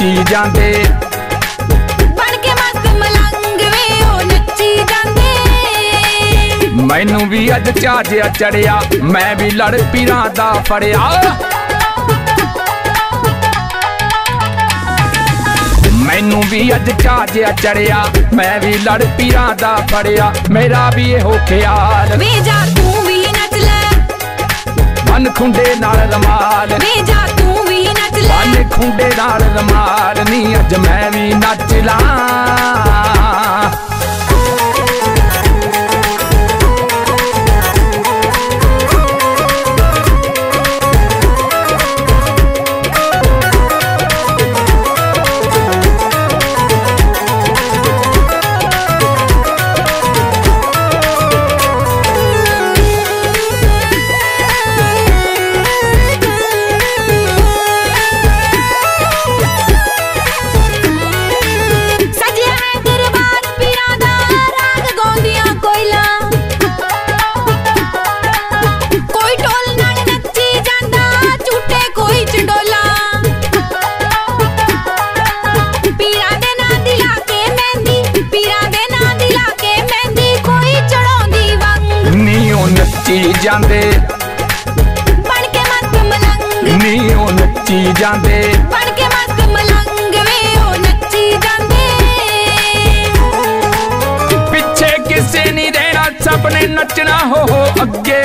ਨੱਚੀ ਜਾਂਦੇ। ਬਣ ਕੇ ਮਸਤ ਮਲੰਗ ਵੇ ਉਹ ਨੱਚੀ ਜਾਂਦੇ। ਮੈਨੂੰ ਵੀ ਅੱਜ ਚਾਜਿਆ ਚੜਿਆ ਮੈਂ ਵੀ ਲੜ ਪੀਰਾਂ ਦਾ ਫੜਿਆ। ਮੈਨੂੰ ਵੀ ਅੱਜ ਚਾਜਿਆ ਚੜਿਆ ਮੈਂ ਵੀ ਲੜ ਪੀਰਾਂ ਦਾ ਫੜਿਆ ਮੇਰਾ ਵੀ ਇਹੋ ਖਿਆਲ। ਵੇ ਜਾ ਤੂੰ ਵੀ ਨੱਚ ਲੈ। ਮਨ ਖੁੰਡੇ ਨਾਲ ਰਮਾਲ। ਵੇ ਜਾ ਤੂੰ ਖੁੰਡੇ ਨਾਲ ਰਮਾਲ ਨੀ ਅੱਜ ਮੈਂ ਵੀ ਨੱਚ ਲਾਂ। ਜਾਂਦੇ। ਬਣ ਕੇ ਮਸਤ ਮਲੰਗ। ਨੀ ਉਹ ਨੱਚੀ ਜਾਂਦੇ। ਬਣ ਕੇ ਮਸਤ ਮਲੰਗ ਵੇ ਉਹ ਨੱਚੀ ਜਾਂਦੇ। ਪਿੱਛੇ ਕਿਸੇ ਨਹੀਂ ਰਹਿਣਾ ਸਭ ਨੇ ਨੱਚਣਾ ਹੋ ਹੋ ਅੱਗੇ।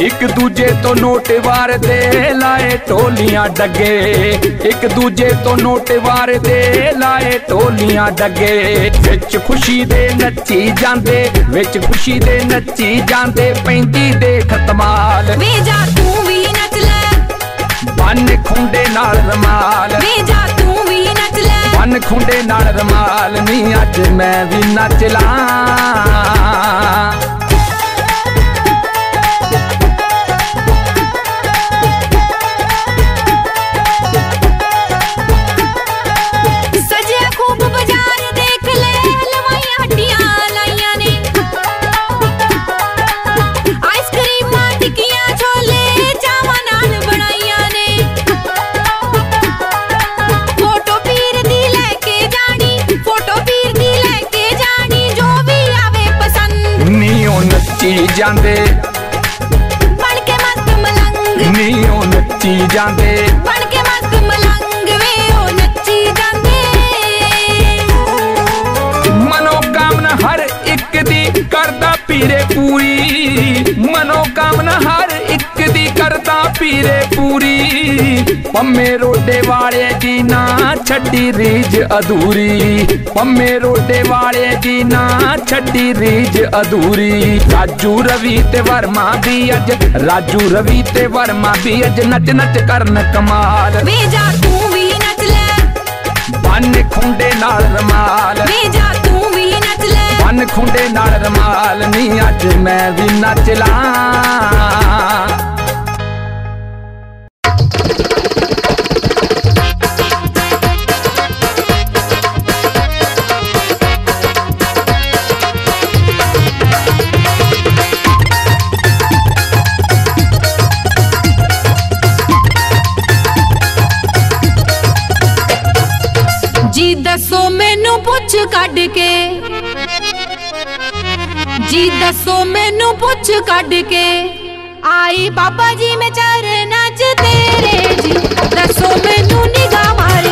ਇੱਕ ਦੂਜੇ ਤੋਂ ਨੋਟ ਵਾਰਦੇ ਲਾਏ ਢੋਲੀਆਂ ਡੱਗੇ। ਇੱਕ ਦੂਜੇ ਤੋਂ ਨੋਟ ਵਾਰਦੇ ਲਾਏ ਢੋਲੀਆਂ ਡੱਗੇ। ਵਿੱਚ ਖੁਸ਼ੀ ਦੇ ਨੱਚੀ ਜਾਂਦੇ ਵਿੱਚ ਖੁਸ਼ੀ ਦੇ ਨੱਚੀ ਜਾਂਦੇ ਪੈਂਦੀ ਦੇ ਖਤਮਾਲ ਵੇ ਜਾ ਤੂੰ ਵੀ ਨੱਚ ਲੈ। ਬੰਨ ਖੁੰਡੇ ਨਾਲ ਰਮਾਲ। ਵੇ ਜਾ ਤੂੰ ਵੀ ਨੱਚ ਲੈ। ਮਨ ਖੁੰਡੇ ਨਾਲ ਰਮਾਲ। ਨੀ ਅੱਜ ਮੈਂ ਵੀ ਨੱਚ ਲਾਂ। ਜਾਂਦੇ। ਬਣ ਕੇ ਮਸਤ ਮਲੰਗ। ਨੀ ਉਹ ਨੱਚੀ ਜਾਂਦੇ। ਬਣ ਕੇ ਮਸਤ ਮਲੰਗ ਵੇ ਉਹ ਨੱਚੀ ਜਾਂਦੇ। ਮਨੋ ਕਾਮਨਾ ਹਰ ਇੱਕ ਦੀ ਕਰਦਾ ਪੀਰੇ ਪੂਰੀ। ਮਨੋ ਕਾਮਨਾ ਪੀਰੇ ਪੂਰੀ। ਪੰਮੇ ਰੋਡੇ ਵਾਲੇ ਦੀ ਨਾ ਛੱਡੀ ਰੀਜ ਅਧੂਰੀ। ਪੰਮੇ ਰੋਡੇ ਵਾਲੇ ਦੀ ਨਾ ਛੱਡੀ ਰੀਜ ਅਧੂਰੀ। ਰਾਜੂ ਰਵੀ ਤੇ ਵਰਮਾ ਵੀ ਅੱਜ ਰਾਜੂ ਰਵੀ ਤੇ ਵਰਮਾ ਵੀ ਅੱਜ ਨੱਚ ਨੱਚ ਕਰਨ ਕਮਾਲ। ਵੇ ਜਾ ਤੂੰ ਵੀ ਨੱਚ ਲੈ। ਬੰਨ ਖੁੰਡੇ ਨਾਲ ਰਮਾਲ। ਵੇ ਜਾ ਤੂੰ ਵੀ ਨੱਚ ਲੈ। ਬੰਨ ਖੁੰਡੇ ਨਾਲ ਰਮਾਲ। ਨੀ ਅੱਜ ਮੈਂ ਵੀ ਨੱਚ ਲਾਂ। ਜੀ ਦੱਸੋ ਮੈਨੂੰ ਪੁੱਛ ਕੱਢ ਕੇ। ਆਈ ਬਾਬਾ ਜੀ ਮੈਂ ਚਰਨਾਂ 'ਚ ਤੇਰੇ ਜੀ। ਦੱਸੋ ਮੈਨੂੰ ਨਿਗਾਹ ਮਾਰ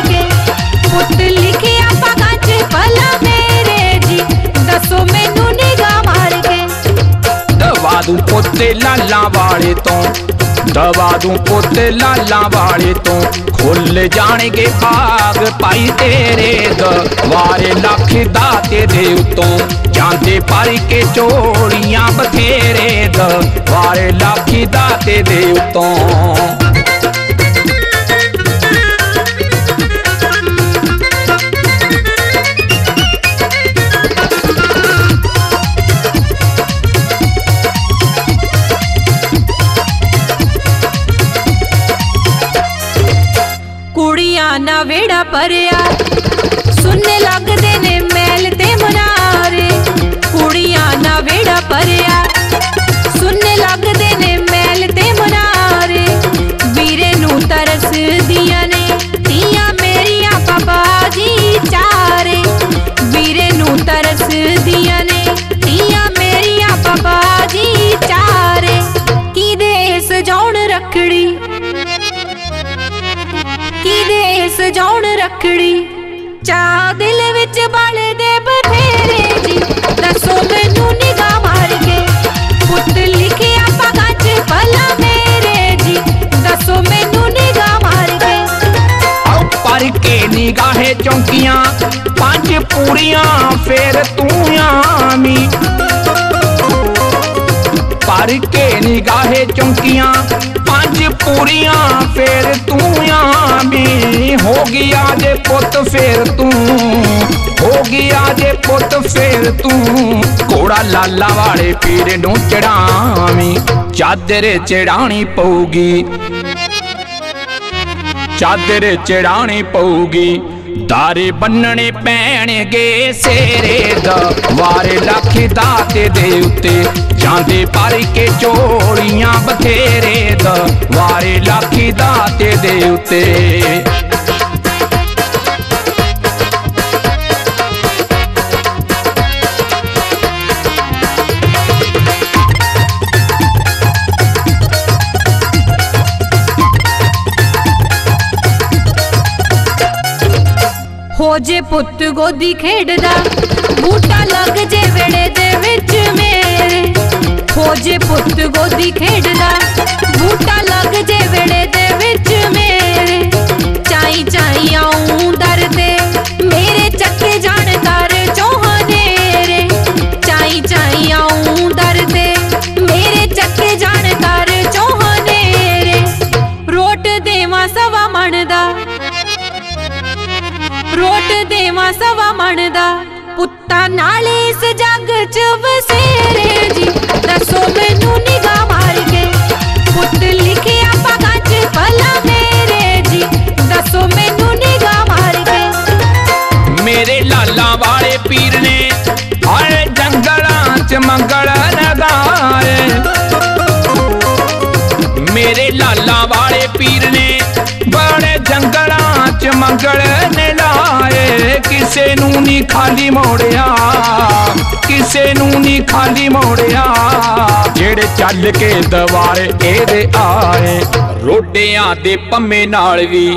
ਪੋਤੇ ਲਾਲਾਂ ਵਾਲੇ ਤੋਂ। ਦਵਾ ਦੂੰ ਪੋਤੇ ਲਾਲਾਂ ਵਾਲੇ ਤੋਂ। ਖੁੱਲ ਜਾਣਗੇ ਭਾਗ ਪਾਈ ਤੇਰੇ ਦਵਾਰੇ ਲੱਖ ਦਾ ਤੇਰੇ ਉਤੋਂ। ਜਾਂਦੇ ਪਰ ਕੇ ਚੋੜੀਆਂ ਬਥੇਰੇ ਦਵਾਰੇ ਲੱਖ ਦਾ ਤੇਰੇ ਉਤੋਂ। ਨਿਗਾਹੇ ਚੌਂਕੀਆਂ, ਪੰਜ ਪੂਰੀਆਂ, ਫੇਰ ਤੂੰ ਆਵੀਂ। ਪਰ ਕੇ ਨਿਗਾਹੇ ਚੌਂਕੀਆਂ, ਪੰਜ ਪੂਰੀਆਂ, ਫੇਰ ਤੂੰ ਆਵੀਂ। ਹੋ ਗਿਆ ਜੇ ਪੁੱਤ, ਫੇਰ ਤੂੰ। ਹੋ ਗਿਆ ਜੇ ਪੁੱਤ, ਫੇਰ ਤੂੰ। ਘੋੜਾ ਲਾਲਾ ਵਾਲੇ ਪੀਰ ਨੂੰ ਚੜਾਵੀਂ ਚਾਦਰ ਚੜਾਣੀ ਪਊਗੀ। ਚਾਦਰ ਚੜਾਣੀ ਪਊਗੀ। ਦਾਰੇ ਬੰਨਣੇ ਪੈਣਗੇ ਸੇਰੇ ਦਾ। ਵਾਰੇ ਲੱਖ ਦਾਤੇ ਦੇ ਉੱਤੇ ਜਾਂਦੇ ਪਰ ਕੇ ਚੋੜੀਆਂ ਬਥੇਰੇ ਦਾ। ਵਾਰੇ ਲੱਖ ਦਾਤੇ ਦੇ ਉੱਤੇ ਹੋ ਜੇ ਪੁੱਤ ਗੋਦੀ ਖੇਡਦਾ, ਬੂਟਾ ਲੱਗ ਜੇ ਵੇੜੇ ਦੇ ਵਿੱਚ ਮੇਰੇ। ਹੋ ਜੇ ਪੁੱਤ ਗੋਦੀ ਖੇਡਦਾ ਨਾਲ ਇਸ ਜੱਗ 'ਚ ਵਸੇਰੇ ਜੀ ਦੱਸੋ ਮੈਨੂੰ ਨਿਗਾਹ ਮਾਰ ਕੇ ਪੁੱਤ ਲਿਖਿਆ ਪਗਾਂ 'ਚ ਭਲਾ ਮੇਰੇ ਜੀ ਦੱਸੋ ਮੈਨੂੰ ਨਿਗਾਹ ਮਾਰ ਕੇ ਮੇਰੇ ਲਾਲਾਂ ਵਾਲੇ ਪੀਰ ਨੇ ਆਏ ਜੰਗਲਾਂ ਚ ਮੰਗਲ ਨਗਾਏ ਮੇਰੇ ਲਾਲਾਂ ਵਾਲੇ ਪੀਰ ਨੇ ਬੜੇ ਜੰਗਲਾਂ ਚ ਮੰਗਲ ਨੇ ਲਾਏ ਕਿਸੇ ਨੂੰ ਨਹੀਂ ਖਾਲੀ ਮੋੜਿਆ, ਕਿਸੇ ਨੂੰ ਨਹੀਂ ਖਾਲੀ ਮੋੜਿਆ। ਜਿਹੜੇ ਚੱਲ ਕੇ ਦਵਾਰੇ, ਇਹਦੇ ਆਏ, ਰੋਡਿਆਂ ਦੇ ਪੰਮੇ ਨਾਲ ਵੀ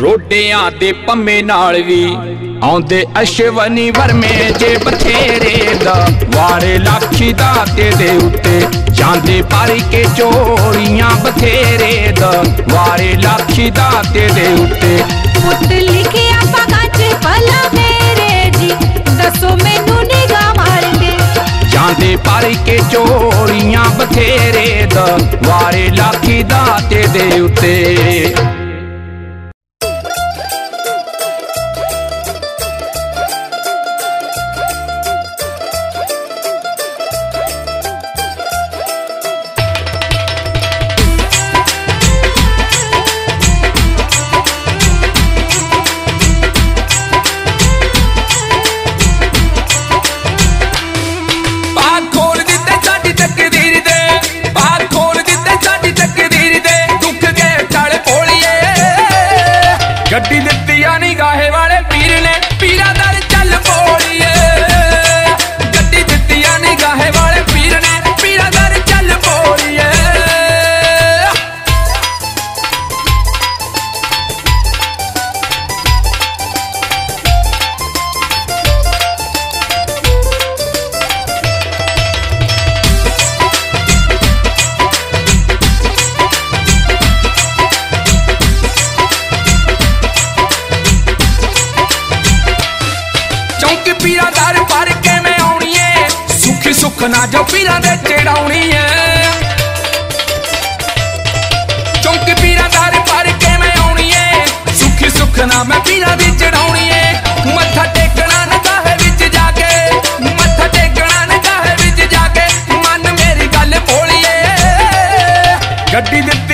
ਰੋਡਿਆਂ ਦੇ ਪੰਮੇ ਨਾਲ ਵੀ ਆਉਂਦੇ ਅਸ਼ਵਨੀ ਵਰਮੇ ਜੇ ਬਥੇਰੇ ਦਾ। ਵਾਰੇ ਲਾਖੀ ਦਾ ਤੇ ਦੇ ਉੱਤੇ ਜਾਂਦੇ ਪਾਰੀ ਕੇ ਚੋਰੀਆਂ ਬਥੇਰੇ ਦਾ। ਵਾਰੇ ਲਾਖੀ ਦਾ ਤੇ ਦੇ ਉੱਤੇ ਪੁੱਤ ਲਿਖਿਆ ਪਗਾਂ 'ਚ ਭਲਾ ਮੇਰੇ ਜੀ। ਦੱਸੋ ਮੈਨੂੰ ਨਿਗਾਹ ਮਾਰ ਕੇ ਜਾਂਦੇ ਪਾਰੀ ਕੇ ਚੋਰੀਆਂ ਬਥੇਰੇ ਦਾ। ਵਾਰੇ ਲਾਖੀ ਦਾ ਤੇ ਦੇ ਉੱਤੇ கட்டிலிட்டு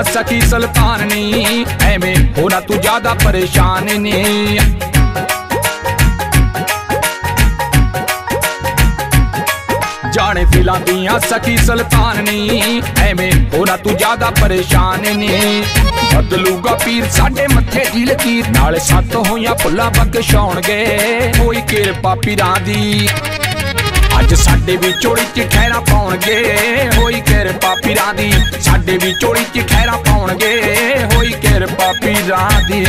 ਨਾ ਸਕੀ ਸੁਲਤਾਨ ਨੀ, ਐਵੇਂ ਹੋਣਾ ਤੂੰ ਜ਼ਿਆਦਾ ਪਰੇਸ਼ਾਨ ਨੀ। ਜਾਣੇ ਫਿਲਾਂ ਦੀਆਂ ਸਖੀ ਸੁਲਤਾਨ ਨੀ, ਐਵੇਂ ਹੋਣਾ ਤੂੰ ਜ਼ਿਆਦਾ ਪਰੇਸ਼ਾਨ ਨੀ। ਬਦਲੂਗਾ ਪੀਰ ਸਾਡੇ ਮੱਥੇ ਦੀ ਲਕੀਰ ਨਾਲ ਸੱਤ ਹੋਈਆਂ ਫੁੱਲਾਂ ਬਖਸ਼ਾਉਣਗੇ ਕੋਈ ਕਿਰਪਾ ਪੀਰਾਂ ਦੀ ਅੱਜ ਸਾਡੇ ਵੀ ਚੋਰੀ 'ਚ ਖਹਿਰਾ ਪਾਉਣਗੇ। ਹੋਈ ਕਿਰਪਾ ਪਾਪੀ ਦੀ, ਸਾਡੇ ਵੀ ਚੋਰੀ 'ਚ ਖਹਿਰਾ ਪਾਉਣਗੇ। ਹੋਈ ਕਿਰਪਾ ਪਾਪੀ ਦੀ।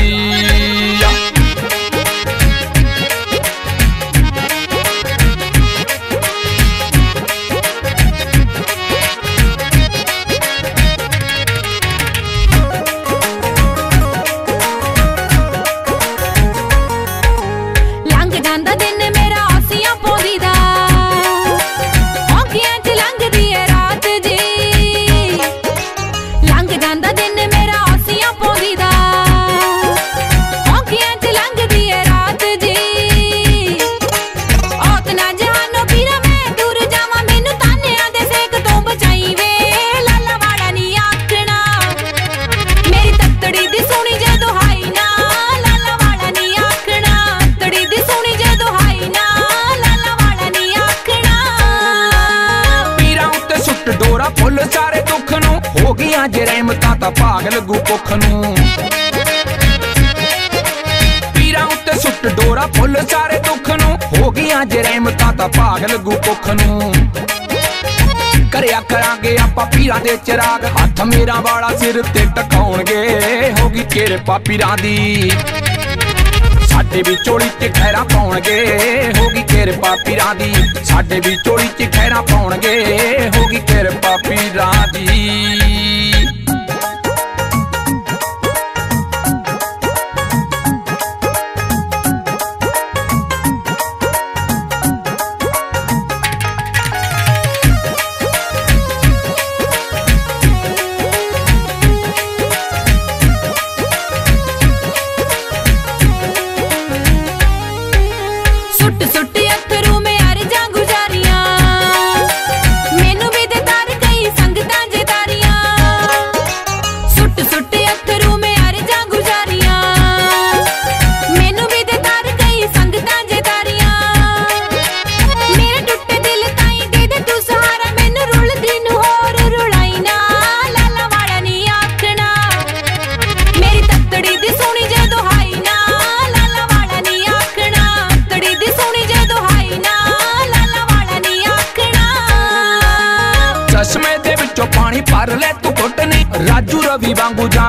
ਪੀਰਾਂ ਉੱਤੇ ਸੁੱਟ ਡੋਰਾ, ਫੁੱਲ ਸਾਰੇ ਦੁੱਖ ਨੂੰ। ਹੋ ਗਈਆਂ ਜੇ ਰਹਿਮਤਾਂ ਤਾਂ ਭਾਗ ਲੱਗੂ ਕੁੱਖ ਨੂੰ। ਕਰਿਆ ਕਰਾਂਗੇ ਆਪਾਂ ਪੀਰਾਂ ਦੇ ਚਿਰਾਗ। ਹੱਥ ਮੇਰਾ ਵਾਲਾ ਸਿਰ ਤੇ ਟਕਾਉਣਗੇ। ਹੋ ਗਈ ਕਿਰ ਪਾਪੀਰਾਂ ਦੀ। ਸਾਡੇ ਵੀ ਚੋਲੀ 'ਚ ਖੈਰਾ ਪਾਉਣਗੇ। ਹੋ ਗਈ ਕਿਰ ਪਾਪੀਰਾਂ ਦੀ। ਸਾਡੇ ਵੀ ਚੋਲੀ 'ਚ ਖੈਰਾ ਪਾਉਣਗੇ। ਹੋ ਗਈ ਕਿਰ ਪਾਪੀਰਾਂ ਦੀ।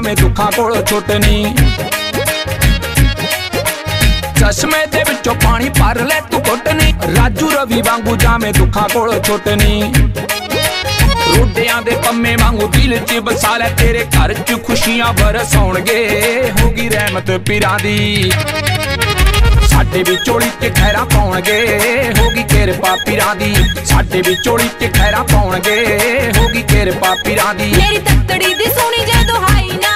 ਵਾਂਗੂ ਦੁੱਖਾਂ ਕੋਲੋਂ ਛੁੱਟ ਚਸ਼ਮੇ ਦੇ ਵਿੱਚੋਂ ਪਾਣੀ ਭਰ ਲੈ, ਤੂੰ ਘੁੱਟ ਨੀ। ਰਾਜੂ ਰਵੀ ਵਾਂਗੂ ਜਾਵੇਂ ਦੁੱਖਾਂ ਕੋਲੋਂ ਛੁੱਟ ਨੀ। ਰੋਡਿਆਂ ਦੇ ਪੰਮੇ ਵਾਂਗੂ ਦਿਲ 'ਚ ਵਸਾ ਲੈ, ਤੇਰੇ ਘਰ 'ਚ ਖੁਸ਼ੀਆਂ ਬਰਸਾਉਣਗੇ। ਹੋਗੀ ਰਹਿਮਤ ਪੀਰਾਂ ਦੀ। ਸਾਡੇ ਵੀ ਚੋਲੀ 'ਚ ਖੈਰਾ ਪਾਉਣਗੇ। ਹੋਗੀ ਕਿਰਪਾ ਪੀਰਾਂ ਦੀ ਸਾਡੇ ਵੀ ਚੋਲੀ 'ਚ ਖੈਰਾ ਪਾਉਣਗੇ। ਹੋਗੀ ਕਿਰਪਾ ਪੀਰਾਂ ਦੀ। ਮੇਰੀ ਤੱਤੜੀ ਦੀ ਸੋਹਣੀ ਜੇ ਦੁਹਾਈ ਨਾ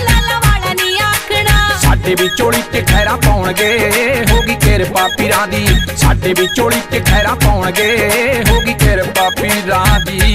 ਲਾਲਾ ਵਾਲਾ ਨਹੀਂ ਆਖਣਾ। ਸਾਡੇ ਵੀ ਚੋਲੀ 'ਚ ਖੈਰਾ ਪਾਉਣਗੇ। ਹੋਗੀ ਕਿਰਪਾ ਪੀਰਾਂ ਦੀ ਸਾਡੇ ਵੀ ਚੋਲੀ 'ਚ ਖੈਰਾ ਪਾਉਣਗੇ। ਹੋਗੀ ਕਿਰਪਾ ਪੀਰਾਂ ਦੀ।